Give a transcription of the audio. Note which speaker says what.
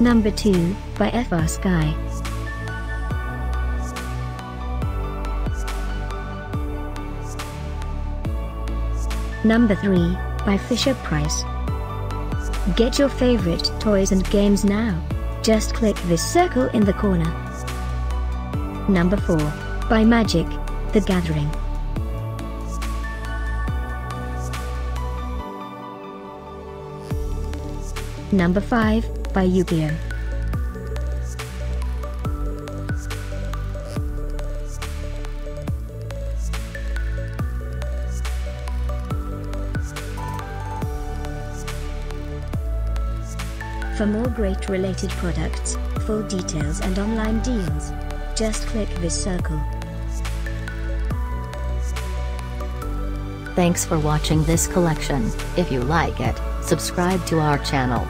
Speaker 1: Number 2, by FR Sky. Number 3, by Fisher Price. Get your favorite toys and games now. Just click this circle in the corner. Number 4, by Magic, The Gathering. Number 5, by Yu-Gi-Oh! For more great related products, full details and online deals, just click this circle.
Speaker 2: Thanks for watching this collection. If you like it, subscribe to our channel.